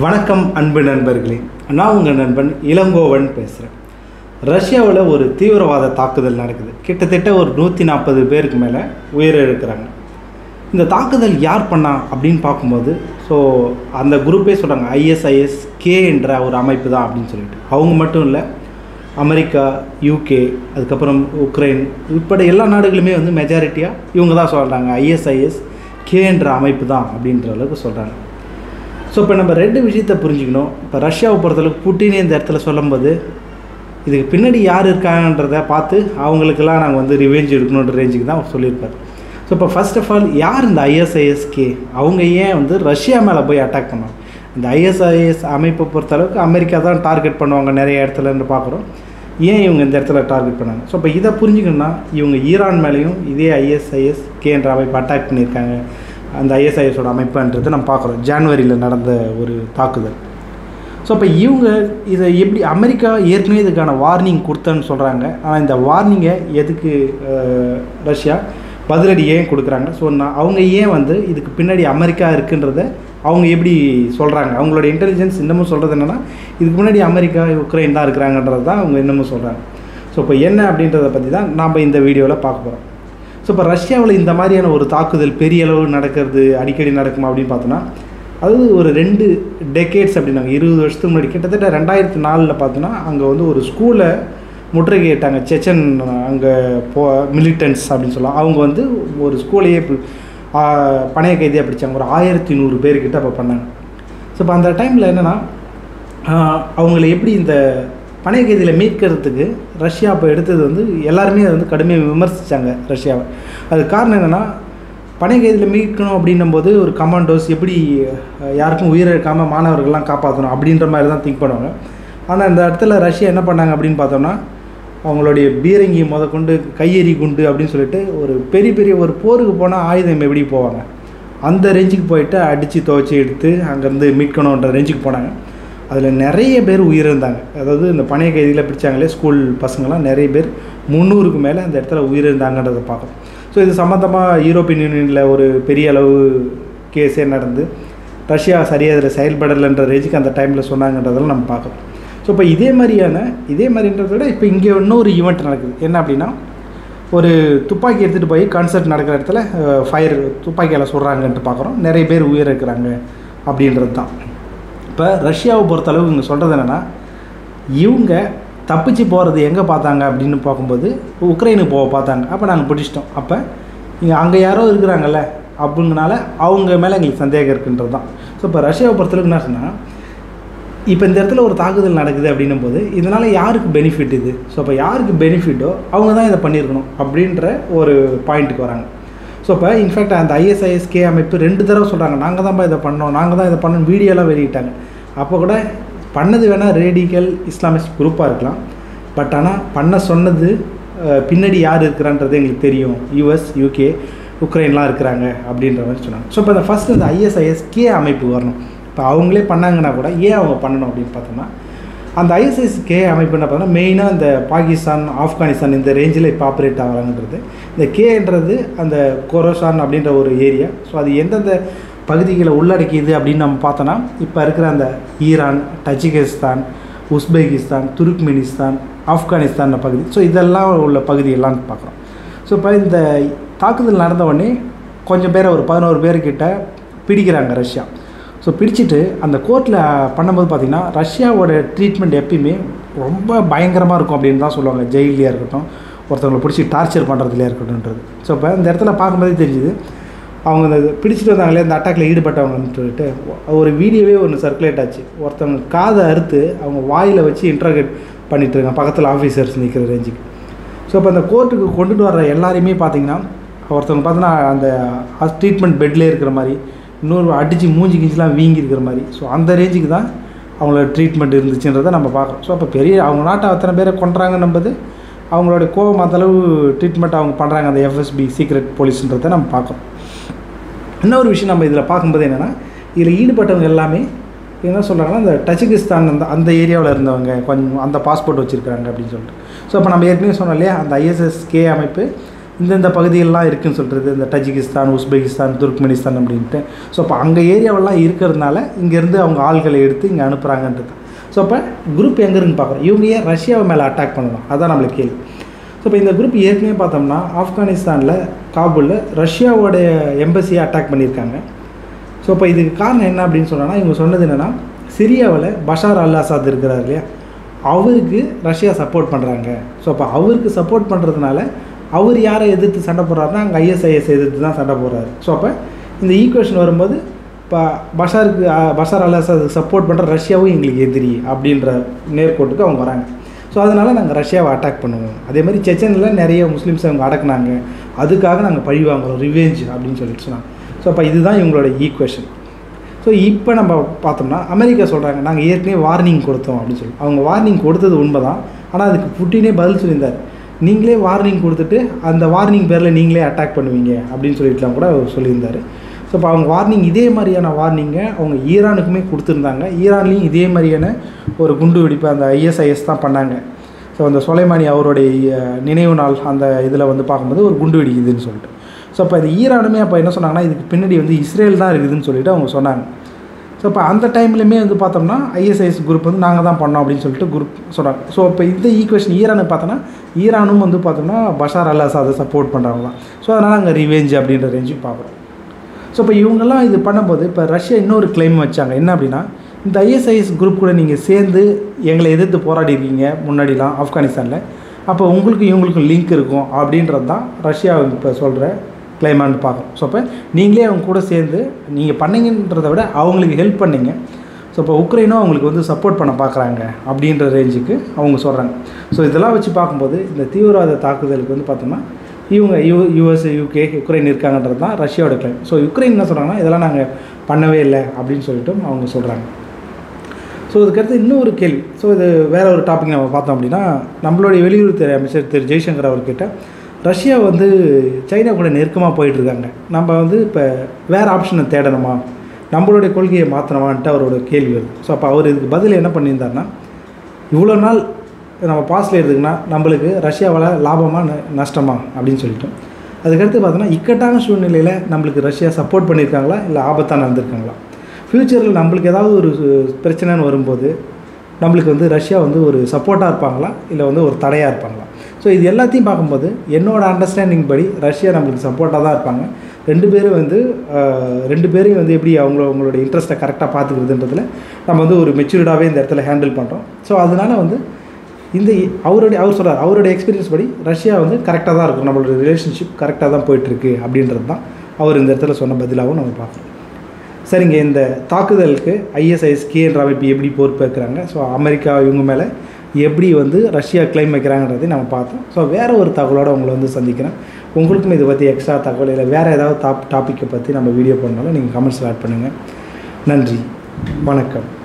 வணக்கம் அன்பு நண்பர்களே. நான் உங்கள் நண்பன் இளங்கோவன் பேசுகிறேன் ரஷ்யாவில் ஒரு தீவிரவாத தாக்குதல் நடக்குது. கிட்டத்தட்ட ஒரு நூற்றி நாற்பது பேருக்கு மேலே உயிரிழக்கிறாங்க. இந்த தாக்குதல் யார் பண்ணா அப்படின்னு பார்க்கும்போது ஸோ அந்த குரூப்பே சொல்கிறாங்க ஐஎஸ்ஐஎஸ் கே என்ற ஒரு அமைப்பு தான் அப்படின்னு சொல்லிட்டு. அவங்க மட்டும் இல்லை அமெரிக்கா யூகே அதுக்கப்புறம் உக்ரைன் உட்பட எல்லா நாடுகளுமே வந்து மெஜாரிட்டியாக இவங்க தான் சொல்கிறாங்க ஐஎஸ்ஐஎஸ் கே என்ற அமைப்பு தான் அப்படின்ற அளவுக்கு சொல்கிறாங்க ஸோ இப்போ நம்ம ரெண்டு விஷயத்தை புரிஞ்சுக்கணும். இப்போ ரஷ்யாவை பொறுத்தளவுக்கு புட்டினே இந்த இடத்துல சொல்லும்போது இதுக்கு பின்னாடி யார் இருக்காங்கன்றத பார்த்து அவங்களுக்கெல்லாம் நாங்கள் வந்து ரிவெஞ்ச் எடுக்கணுன்ற ரேஞ்சுக்கு தான் அவர் சொல்லியிருப்பார். ஸோ இப்போ ஃபர்ஸ்ட் ஆஃப் ஆல் யார் இந்த ஐஎஸ்ஐஎஸ்கே அவங்க ஏன் வந்து ரஷ்யா மேலே போய் அட்டாக் பண்ணாங்க இந்த ஐஎஸ்ஐஎஸ் அமைப்பை பொறுத்தளவுக்கு அமெரிக்கா தான் டார்கெட் பண்ணுவாங்க நிறைய இடத்துலன்னு பார்க்குறோம். ஏன் இவங்க இந்த இடத்துல டார்கெட் பண்ணாங்க ஸோ இப்போ இதை புரிஞ்சுக்கணும்னா இவங்க ஈரான் மேலேயும் இதே ஐஎஸ்ஐஎஸ் கேன்ற அமைப்பு அட்டாக் பண்ணியிருக்காங்க. அந்த ஐஎஸ்ஐஎஸோட அமைப்புன்றது நம்ம பார்க்குறோம். ஜான்வரியில் நடந்த ஒரு தாக்குதல். ஸோ இப்போ இவங்க இதை எப்படி அமெரிக்கா ஏற்கனவே இதுக்கான வார்னிங் கொடுத்தேன்னு சொல்கிறாங்க ஆனால் இந்த வார்னிங்கை எதுக்கு ரஷ்யா பதிலடி ஏன் கொடுக்குறாங்க? ஸோ நான் அவங்க ஏன் வந்து இதுக்கு பின்னாடி அமெரிக்கா இருக்குன்றத அவங்க எப்படி சொல்கிறாங்க அவங்களோட இன்டெலிஜென்ஸ் இன்னமும் சொல்கிறது என்னென்னா இதுக்கு முன்னாடி அமெரிக்கா உக்ரைன் தான் இருக்கிறாங்கன்றது தான் அவங்க இன்னமும் சொல்கிறாங்க ஸோ இப்போ என்ன அப்படின்றத பற்றி தான் நாம் இந்த வீடியோவில் பார்க்க போகிறோம் ஸோ இப்போ ரஷ்யாவில் இந்த மாதிரியான ஒரு தாக்குதல் பெரிய அளவு நடக்கிறது அடிக்கடி நடக்குமா அப்படின்னு பார்த்தோன்னா அது ஒரு ரெண்டு டெக்கேட்ஸ் அப்படின்னாங்க. இருபது வருஷத்துக்கு முன்னாடி. கிட்டத்தட்ட ரெண்டாயிரத்தி நாலில் பார்த்தோன்னா அங்கே வந்து ஒரு ஸ்கூலை முற்றுகையிட்டாங்க செச்சன் அங்கே போ மிலிட்டன்ஸ் அப்படின்னு சொல்லலாம். அவங்க வந்து ஒரு ஸ்கூலையே பணைய கைதியாக பிடிச்சாங்க. ஒரு ஆயிரத்தி நூறு பேர்கிட்ட அப்போ பண்ணாங்க. ஸோ இப்போ அந்த டைமில் என்னென்னா அவங்கள எப்படி இந்த பணைய கைதியில் மீட்கிறதுக்கு ரஷ்யா இப்போ எடுத்தது வந்து எல்லாருமே அதை வந்து கடுமையாக விமர்சித்தாங்க ரஷ்யாவை. அது காரணம் என்னென்னா பணைய கைதியில் மீட்கணும் அப்படின்னும் போது ஒரு கமாண்டோஸ் எப்படி யாருக்கும் யாருக்கும் உயிரிழக்காமல் மாணவர்கள்லாம் காப்பாற்றணும் அப்படின்ற மாதிரி தான் திங்க் பண்ணுவாங்க. ஆனால் இந்த இடத்துல ரஷ்யா என்ன பண்ணாங்க அப்படின்னு பார்த்தோம்னா அவங்களுடைய பீரங்கி முத கொண்டு கையெறி குண்டு அப்படின்னு சொல்லிட்டு ஒரு பெரிய பெரிய ஒரு போருக்கு போனால் ஆயுதம் எப்படி போவாங்க? அந்த ரேஞ்சுக்கு போயிட்டு அடித்து துவைச்சி எடுத்து அங்கேருந்து மீட்கணுன்ற ரேஞ்சுக்கு போனாங்க. அதில் நிறைய பேர் உயிரிழந்தாங்க. அதாவது இந்த பணைய கைதியில் பிடிச்சாங்களே ஸ்கூல் பசங்களாம் நிறைய பேர் முந்நூறுக்கு மேலே அந்த இடத்துல உயிரிழந்தாங்கன்றதை பார்க்குறோம். ஸோ இது சம்மந்தமாக யூரோப்பியன் யூனியனில் ஒரு பெரிய அளவு கேஸே நடந்து ரஷ்யா சரியாக அதில் செயல்படலைன்ற ரேஜுக்கு அந்த டைமில் சொன்னாங்கன்றதெல்லாம் நம்ம பார்க்குறோம். ஸோ இப்போ இதே மாதிரியான இதே மாதிரின்றத விட இப்போ இங்கே இன்னொரு ஈவெண்ட் நடக்குது. என்ன அப்படின்னா ஒரு துப்பாக்கி எடுத்துகிட்டு போய் கான்சர்ட் நடக்கிற இடத்துல ஃபயர் துப்பாக்கியால் சுடுறாங்கன்ட்டு பார்க்குறோம். நிறைய பேர் உயிரிழக்கிறாங்க அப்படின்றது தான் இப்போ ரஷ்யாவை பொறுத்தளவு இவங்க சொல்கிறது என்னென்னா இவங்க தப்பிச்சு போகிறது எங்கே பார்த்தாங்க அப்படின்னு பார்க்கும்போது உக்ரைனுக்கு போக பார்த்தாங்க. அப்போ நாங்கள் பிடிச்சிட்டோம். அப்போ இங்கே அங்கே யாரோ இருக்கிறாங்கல்ல அப்படிங்கனால அவங்க மேலே எங்களுக்கு சந்தேகம் இருக்குன்றது தான் ஸோ இப்போ ரஷ்யாவை பொறுத்தளவுக்கு என்ன சொன்னால் இப்போ இந்த இடத்துல ஒரு தாக்குதல் நடக்குது அப்படின்னும் போது இதனால் யாருக்கு பெனிஃபிட் இது? ஸோ இப்போ யாருக்கு பெனிஃபிட்டோ அவங்க தான் இதை பண்ணியிருக்கணும் அப்படின்ற ஒரு பாயிண்ட்டுக்கு வராங்க. ஸோ இப்போ இன்ஃபேக்ட் அந்த ஐஎஸ்ஐஎஸ்கே அமைப்பு ரெண்டு தடவை சொல்கிறாங்க நாங்கள் தான்ப்பா இதை பண்ணோம் நாங்கள் தான் இதை பண்ணோம் வீடியோலாம் வெளியிட்டாங்க. அப்போ கூட பண்ணது வேணால் ரேடிக்கல் இஸ்லாமிஸ்ட் குரூப்பாக இருக்கலாம். பட் ஆனால் பண்ண சொன்னது பின்னாடி யார் இருக்கிறான்றது எங்களுக்கு தெரியும். யூஎஸ் யூகே உக்ரைன்லாம் இருக்கிறாங்க அப்படின்ற மாதிரி சொன்னாங்க. ஸோ இப்போ இந்த ஃபஸ்ட்டு இந்த ஐஎஸ்ஐஎஸ்கே அமைப்பு வரணும். இப்போ அவங்களே பண்ணாங்கன்னா கூட ஏன் அவங்க பண்ணணும் அப்படின்னு பார்த்தோம்னா அந்த ஐஎஸ்ஐஎஸ்கே அமைப்பு என்ன பார்த்தோம்னா மெயினாக இந்த பாகிஸ்தான் ஆப்கானிஸ்தான் இந்த ரேஞ்சில் இப்போ ஆப்ரேட் ஆகிறாங்கன்றது. இந்த கேன்றது அந்த கொரோசான் அப்படின்ற ஒரு ஏரியா ஸோ அது எந்தெந்த பகுதிகளை உள்ளடக்கியது அப்படின்னு நம்ம பார்த்தோன்னா இப்போ இருக்கிற அந்த Iran Tajikistan Uzbekistan Turkmenistan Afghanistan பகுதி. ஸோ இதெல்லாம் உள்ள பகுதியெல்லாம் பார்க்குறோம். ஸோ இப்போ இந்த தாக்குதல் நடந்த உடனே கொஞ்சம் பேர் ஒரு பதினோரு பேர்கிட்ட பிடிக்கிறாங்க ரஷ்யா. ஸோ பிடிச்சிட்டு அந்த கோர்ட்டில் பண்ணும்போது பார்த்திங்கன்னா ரஷ்யாவோட ட்ரீட்மெண்ட் எப்பயுமே ரொம்ப பயங்கரமாக இருக்கும் அப்படின்னு தான் சொல்லுவாங்க. ஜெயிலே இருக்கட்டும் ஒருத்தவங்களை பிடிச்சி டார்ச்சர் பண்ணுறதுலையாக இருக்கட்டும்ன்றது. ஸோ இப்போ இந்த இடத்துல பார்க்கும்போதே தெரிஞ்சுது. அவங்க இந்த பிடிச்சிட்டு வந்தாங்களே இந்த அட்டாக்ல ஈடுபட்டவங்கன்னு சொல்லிட்டு ஒரு வீடியோவே ஒன்று சர்க்குலேட் ஆச்சு. ஒருத்தவங்க காதை அறுத்து அவங்க வாயில் வச்சு இன்டர்கேட் பண்ணிகிட்டு இருக்காங்க. பக்கத்தில் ஆஃபீஸர்ஸ் நிற்கிற ரேஞ்சுக்கு ஸோ இப்போ அந்த கோர்ட்டுக்கு கொண்டுட்டு வர்ற எல்லாரையுமே பார்த்தீங்கன்னா ஒருத்தவங்க பார்த்தோன்னா அந்த ட்ரீட்மெண்ட் பெட்லேயே இருக்கிற மாதிரி இன்னொரு அடித்து மூஞ்சி கிஞ்சிலாம் வீங்கி இருக்கிற மாதிரி. ஸோ அந்த ரேஞ்சுக்கு தான் அவங்களோட ட்ரீட்மெண்ட் இருந்துச்சுன்றதை நம்ம பார்க்குறோம். ஸோ அப்போ பெரிய அவங்க நாட்டை அத்தனை பேரை கொண்டுறாங்க நம்பது. அவங்களோட கோவம் அந்தளவு ட்ரீட்மெண்ட் அவங்க பண்ணுறாங்க அந்த எஃப்எஸ்பி சீக்ரெட் போலீஸ்ன்றதை நம்ம பார்க்குறோம். இன்னொரு விஷயம் நம்ம இதில் பார்க்கும்போது என்னென்னா இதில் ஈடுபட்டவங்க எல்லாமே என்ன சொல்கிறாங்கன்னா இந்த டச்சிகிஸ்தான் அந்த அந்த ஏரியாவில் இருந்தவங்க கொஞ்சம் அந்த பாஸ்போர்ட் வச்சுருக்காங்க அப்படின்னு சொல்லிட்டு. ஸோ அப்போ நம்ம ஏற்கனவே சொன்னோம் இல்லையா அந்த ஐஎஸ்எஸ்கே அமைப்பு இந்தந்த பகுதிகள்லாம் இருக்குதுன்னு சொல்கிறது இந்த டஜிகிஸ்தான் உஸ்பெகிஸ்தான் துர்க்மெனிஸ்தான் அப்படின்ட்டு. ஸோ அப்போ அங்கே ஏரியாவெல்லாம் இருக்கிறதுனால இங்கேருந்து அவங்க ஆள்களை எடுத்து இங்கே அனுப்புகிறாங்கன்றது ஸோ அப்போ குரூப் எங்கே இருக்குன்னு பார்க்குறோம். இவங்க ஏன் ரஷ்யாவை மேலே அட்டாக் பண்ணலாம் அதான் நம்மளுக்கு கேள்வி. ஸோ இப்போ இந்த குரூப் ஏற்கனவே பார்த்தோம்னா ஆப்கானிஸ்தானில் காபூலில் ரஷ்யாவோடைய எம்பசியை அட்டாக் பண்ணியிருக்காங்க. ஸோ இப்போ இதுக்கு காரணம் என்ன அப்படின்னு சொன்னோன்னா இவங்க சொன்னது என்னென்னா சிரியாவில் பஷார் அல் அசாத் இருக்கிறார் இல்லையா? அவருக்கு ரஷ்யா சப்போர்ட் பண்ணுறாங்க ஸோ அப்போ அவருக்கு சப்போர்ட் பண்ணுறதுனால அவர் யாரை எதிர்த்து சண்டை போடுறாருன்னா அங்கே ஐஎஸ்ஐஎஸ் எதிர்த்து தான் சண்டை போடுறாரு. ஸோ அப்போ இந்த ஈக்குவேஷன் வரும்போது இப்போ பஷாருக்கு பஷார் அல் அசாதுக்கு சப்போர்ட் பண்ணுற ரஷ்யாவும் எங்களுக்கு எதிரி அப்படின்ற நேர்கோட்டுக்கு அவங்க வராங்க. ஸோ அதனால் நாங்கள் ரஷ்யாவை அட்டாக் பண்ணுவோம். அதே மாதிரி செச்சனில் நிறைய முஸ்லீம்ஸ் அவங்க அடக்குனாங்க. அதுக்காக நாங்கள் பழி வாங்குறோம் ரிவேஞ்ச் அப்படின்னு சொல்லிட்டு சொன்னாங்க. ஸோ அப்போ இதுதான் இவங்களோட ஈக்குவேஷன் ஸோ இப்போ நம்ம பார்த்தோம்னா அமெரிக்கா சொல்கிறாங்க நாங்கள் ஏற்கனவே வார்னிங் கொடுத்தோம் அப்படின்னு சொல்லி. அவங்க வார்னிங் கொடுத்தது உண்மை தான் ஆனால் அதுக்கு புட்டினே பதில் சொல்லியிருந்தார். நீங்களே வார்னிங் கொடுத்துட்டு அந்த வார்னிங் பேரில் நீங்களே அட்டாக் பண்ணுவீங்க அப்படின்னு சொல்லிட்டுலாம் கூட அவர் சொல்லியிருந்தார். ஸோ இப்போ அவங்க வார்னிங் இதே மாதிரியான வார்னிங்கை அவங்க ஈரானுக்குமே கொடுத்துருந்தாங்க. ஈரான்லேயும் இதே மாதிரியான ஒரு குண்டு வெடிப்பு அந்த ஐஎஸ்ஐஎஸ் தான் பண்ணாங்க. ஸோ அந்த சொலைமானி அவருடைய நினைவு நாள் அந்த இதில் வந்து பார்க்கும்போது ஒரு குண்டு வெடிக்குதுன்னு சொல்லிட்டு. ஸோ அப்போ இது ஈரானுமே அப்போ என்ன சொன்னாங்கன்னா இதுக்கு பின்னாடி வந்து இஸ்ரேல் தான் இருக்குதுன்னு சொல்லிட்டு அவங்க சொன்னாங்க. ஸோ இப்போ அந்த டைம்லையுமே வந்து பார்த்தோம்னா ஐஎஸ்ஐஎஸ் குரூப் வந்து நாங்கள் தான் பண்ணோம் அப்படின்னு சொல்லிட்டு குரூப் சொல்கிறாங்க ஸோ இப்போ இந்த ஈக்குவேஷன் ஈரானை பார்த்தோன்னா ஈரானும் வந்து பார்த்தோம்னா பஷார் அல் அசாதை சப்போர்ட் பண்ணுறாங்க தான். ஸோ அதனால் அங்கே ரிவெஞ்ச் அப்படின்ற ரேஞ்சும் பார்க்குறோம். ஸோ இப்போ இவங்கெல்லாம் இது பண்ணும்போது இப்போ ரஷ்யா இன்னொரு கிளைம் வச்சாங்க. என்ன அப்படின்னா இந்த ஐஎஸ்ஐஎஸ் குரூப் கூட நீங்கள் சேர்ந்து எங்களை எதிர்த்து போராடி இருக்கீங்க முன்னாடிலாம் ஆப்கானிஸ்தானில். அப்போ உங்களுக்கும் இவங்களுக்கும் லிங்க் இருக்கும் அப்படின்றது தான் ரஷ்யா இப்போ சொல்கிற கிளைமான்னு பார்க்குறோம் ஸோ அப்போ நீங்களே அவங்க கூட சேர்ந்து நீங்கள் பண்ணீங்கன்றதை விட அவங்களுக்கு ஹெல்ப் பண்ணிங்க. ஸோ இப்போ உக்ரைனும் அவங்களுக்கு வந்து சப்போர்ட் பண்ண பார்க்குறாங்க அப்படின்ற ரேஞ்சுக்கு அவங்க சொல்கிறாங்க ஸோ இதெல்லாம் வச்சு பார்க்கும்போது இந்த தீவிரவாத தாக்குதலுக்கு வந்து பார்த்தோம்னா இவங்க யூ யூஎஸ் யூகே யுக்ரைன் இருக்காங்கன்றது தான் ரஷ்யாவோட கிளைம் ஸோ யுக்ரைன் என்ன சொல்கிறாங்கன்னா இதெல்லாம் நாங்கள் பண்ணவே இல்லை அப்படின்னு சொல்லிட்டு அவங்க சொல்கிறாங்க ஸோ இதுக்கடுத்து இன்னொரு கேள்வி. ஸோ இது வேற ஒரு டாபிக் நம்ம பார்த்தோம் அப்படின்னா நம்மளுடைய வெளியுறவுத்துறை அமைச்சர் திரு ஜெய்சங்கர் அவர்கிட்ட ரஷ்யா வந்து சைனா கூட நெருக்கமாக போயிட்டுருக்காங்க. நம்ம வந்து இப்போ வேறு ஆப்ஷனை தேடணுமா? நம்மளுடைய கொள்கையை மாற்றணுமான்ட்டு அவரோட கேள்வி வருது. ஸோ அப்போ அவர் இதுக்கு பதில் என்ன பண்ணியிருந்தாருன்னா இவ்வளோ நாள் நம்ம பாஸில் எடுத்துக்கினா நம்மளுக்கு ரஷ்யாவால் லாபமா ந- நஷ்டமா? அப்படின்னு சொல்லிட்டு. அதுக்கடுத்து பார்த்தோன்னா இக்கட்டான சூழ்நிலையில் நம்மளுக்கு ரஷ்யா சப்போர்ட் பண்ணியிருக்காங்களா? இல்லை ஆபத்தாக நடந்திருக்காங்களா? ஃப்யூச்சரில் நம்மளுக்கு ஏதாவது ஒரு பிரச்சனைன்னு வரும்போது நம்மளுக்கு வந்து ரஷ்யா வந்து ஒரு சப்போர்ட்டாக இருப்பாங்களா? இல்லை வந்து ஒரு தடையாக இருப்பாங்களா? ஸோ இது எல்லாத்தையும் பார்க்கும்போது என்னோட அண்டர்ஸ்டாண்டிங் படி ரஷ்யா நம்மளுக்கு சப்போர்ட்டாக தான் இருப்பாங்க. ரெண்டு பேரும் வந்து ரெண்டு பேரையும் வந்து எப்படி அவங்கள அவங்களோட இன்ட்ரெஸ்ட்டை கரெக்டாக பார்த்துக்கிறதுன்றதுல நம்ம வந்து ஒரு மெச்சூர்டாகவே இந்த இடத்துல ஹேண்டில் பண்ணுறோம் ஸோ அதனால் வந்து இந்த அவருடைய அவர் சொல்கிறார் அவருடைய எக்ஸ்பீரியன்ஸ் படி ரஷ்யா வந்து கரெக்டாக தான் இருக்கும். நம்மளோட ரிலேஷன்ஷிப் கரெக்டாக தான் போயிட்டுருக்கு அப்படின்றது தான் அவர் இந்த இடத்துல சொன்ன பதிலாகவும் நம்ம பார்க்குறோம். சரிங்க இந்த தாக்குதலுக்கு ஐஎஸ்ஐஎஸ் கேன்ற அமைப்பு எப்படி பொறுப்பேற்கிறாங்க? ஸோ அமெரிக்கா இவங்க மேலே எப்படி வந்து ரஷ்யா கிளைம் வைக்கிறாங்கன்றதை நம்ம பார்த்தோம் ஸோ வேறு ஒரு தகவலோடு உங்களை வந்து சந்திக்கிறேன். உங்களுக்கும் இதை பற்றி எக்ஸ்ட்ரா தகவல் இல்லை வேறு ஏதாவது டாப் டாப்பிக்கை பற்றி நம்ம வீடியோ பண்ணாலும் நீங்கள் கமெண்ட்ஸில் ஆட் பண்ணுங்கள் நன்றி. வணக்கம்.